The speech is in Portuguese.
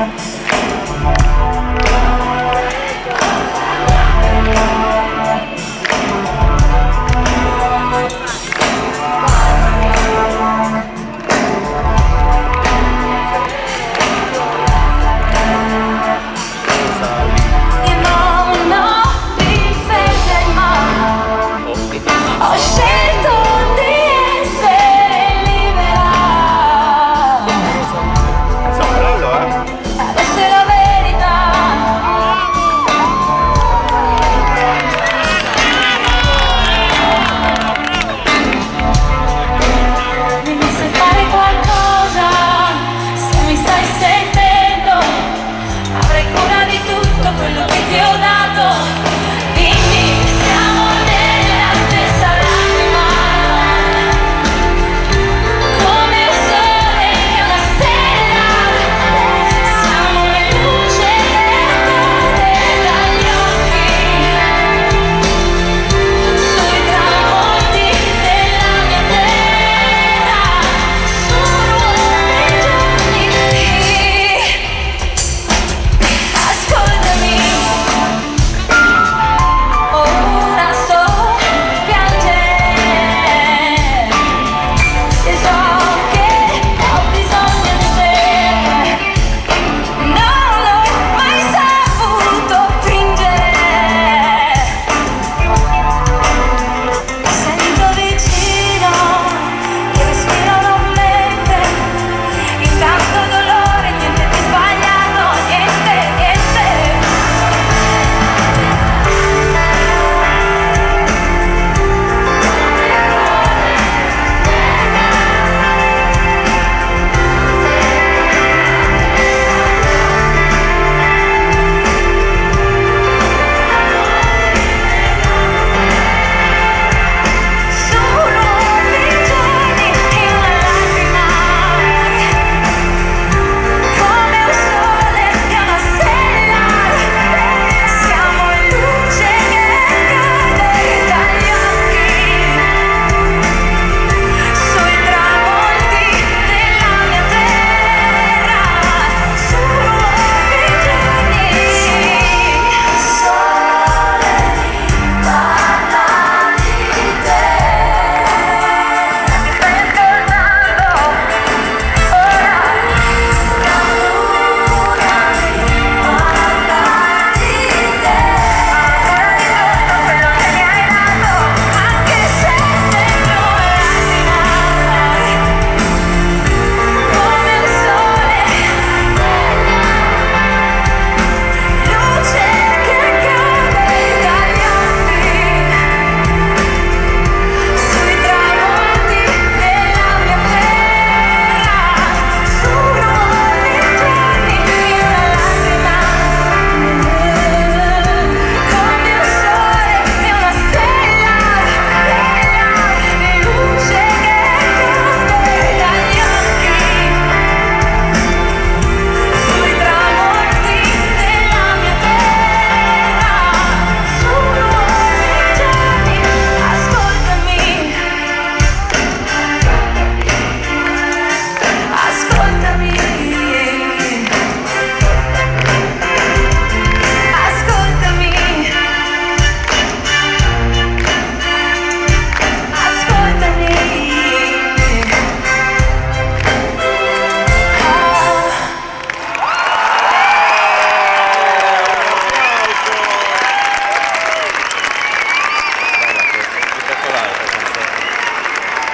Bye.